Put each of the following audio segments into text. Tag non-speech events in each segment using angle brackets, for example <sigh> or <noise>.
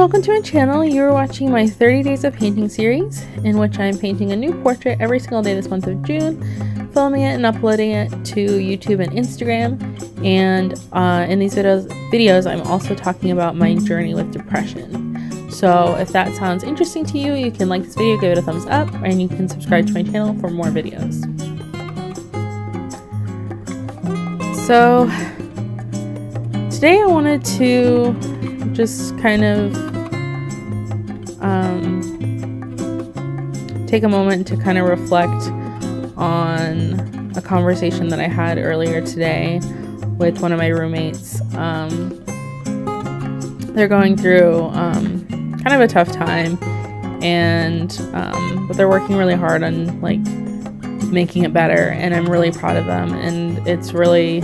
welcome to my channel. You are watching my 30 Days of Painting series, in which I am painting a new portrait every single day this month of June, filming it and uploading it to YouTube and Instagram. And uh, in these videos, videos, I'm also talking about my journey with depression. So if that sounds interesting to you, you can like this video, give it a thumbs up, and you can subscribe to my channel for more videos. So today I wanted to just kind of um, take a moment to kind of reflect on a conversation that I had earlier today with one of my roommates. Um, they're going through um, kind of a tough time, and um, but they're working really hard on like making it better, and I'm really proud of them. And it's really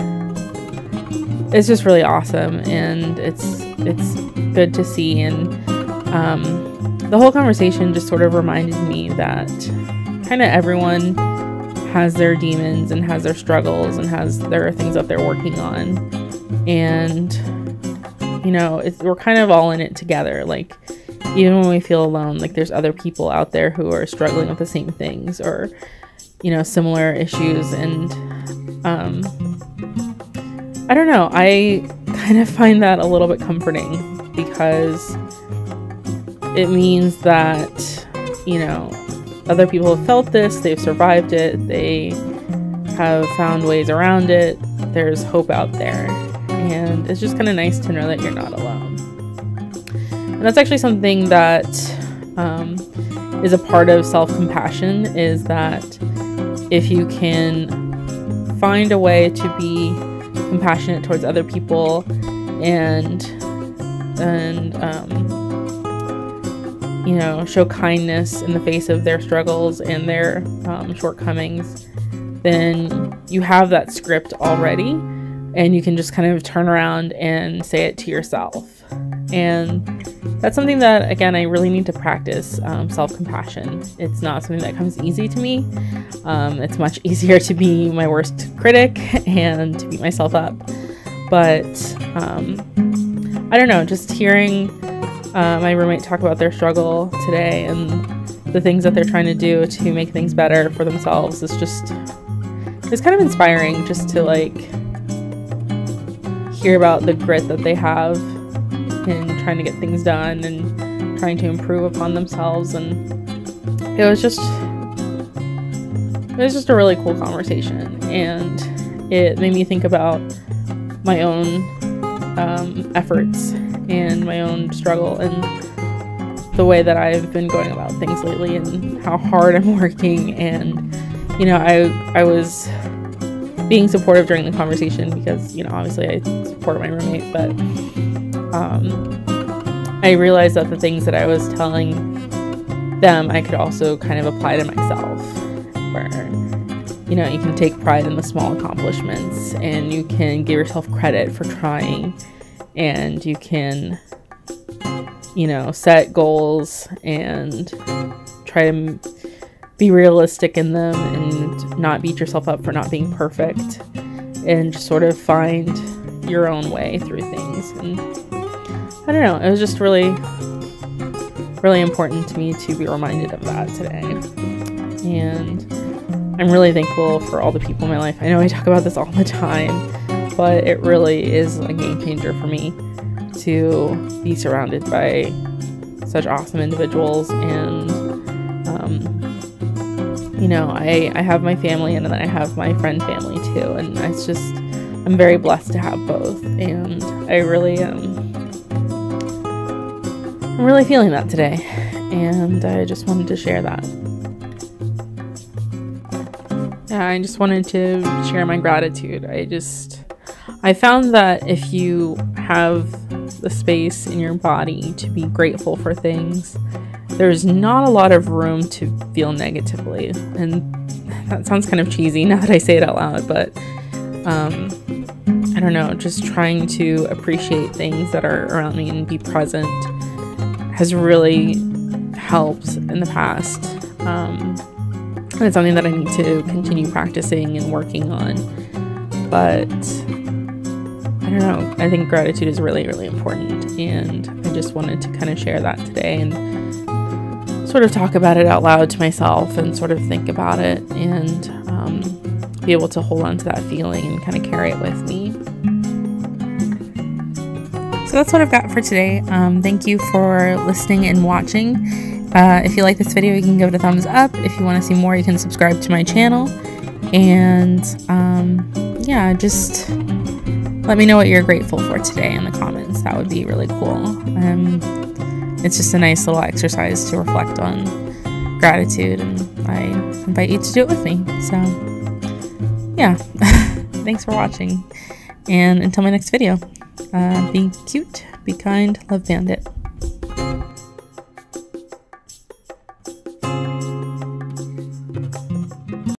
it's just really awesome and it's it's good to see. And um, the whole conversation just sort of reminded me that kind of everyone has their demons and has their struggles and has there are things that they're working on. And you know we're kind of all in it together. Like even when we feel alone like there's other people out there who are struggling with the same things or you know similar issues. And um, I don't know. I kind of find that a little bit comforting because it means that, you know, other people have felt this, they've survived it, they have found ways around it, there's hope out there. And it's just kind of nice to know that you're not alone. And that's actually something that um, is a part of self compassion is that if you can find a way to be compassionate towards other people and and um, you know show kindness in the face of their struggles and their um, shortcomings then you have that script already and you can just kind of turn around and say it to yourself. And that's something that again i really need to practice um, self-compassion. It's not something that comes easy to me. Um, it's much <laughs> easier to be my worst critic and to beat myself up. But um, i don't know just hearing uh, my roommate talk about their struggle today and the things that they're trying to do to make things better for themselves is just it's kind of inspiring just to like hear about the grit that they have in trying to get things done and trying to improve upon themselves. And it was just it was just a really cool conversation. And it made me think about my own um, efforts and my own struggle and the way that I've been going about things lately and how hard I'm <laughs> working. And you know I I was being supportive during the conversation because you know obviously I support my roommate but um, I realized that the things that I was telling them, I could also kind of apply to myself. Where, you know, you can take pride in the small accomplishments and you can give yourself credit for trying and you can, you know, set goals and try to be realistic in them and not beat yourself up for not being perfect and just sort of find your own way through things. And I don't know, it was just really, really important to me to be reminded of that today. And I'm really thankful for all the people in my life. I know I talk about this all the time, but it really is a game changer for me to be surrounded by such awesome individuals and um, you know I, I have my family and then i have my friend family too and it's just i'm very blessed to have both and i really um, I'm really feeling that today, and I just wanted to share that. Yeah, I just wanted to share my gratitude. I just, I found that if you have the space in your body to be grateful for things, there's not a lot of room to feel negatively. And that sounds kind of cheesy now that I say it out loud, but um, I don't know, just trying to appreciate things that are around me and be present has really helped in the past. Um, and it's something that I need to continue practicing and working on. But I don't know. I think gratitude is really, really important. And I just wanted to kind of share that today and sort of talk about it out loud to myself and sort of think about it and um, be able to hold on to that feeling and kind of carry it with me. So that's what I've got for today. Um, thank you for listening and watching. Uh, if you like this video, you can give it a thumbs up. If you want to see more, you can subscribe to my channel. And um, yeah, just let me know what you're grateful for today in the comments. That would be really cool. Um, it's just a nice little exercise to reflect on gratitude, and I invite you to do it with me. So, yeah, <laughs> thanks for watching. And until my next video, uh, be cute, be kind, love Bandit.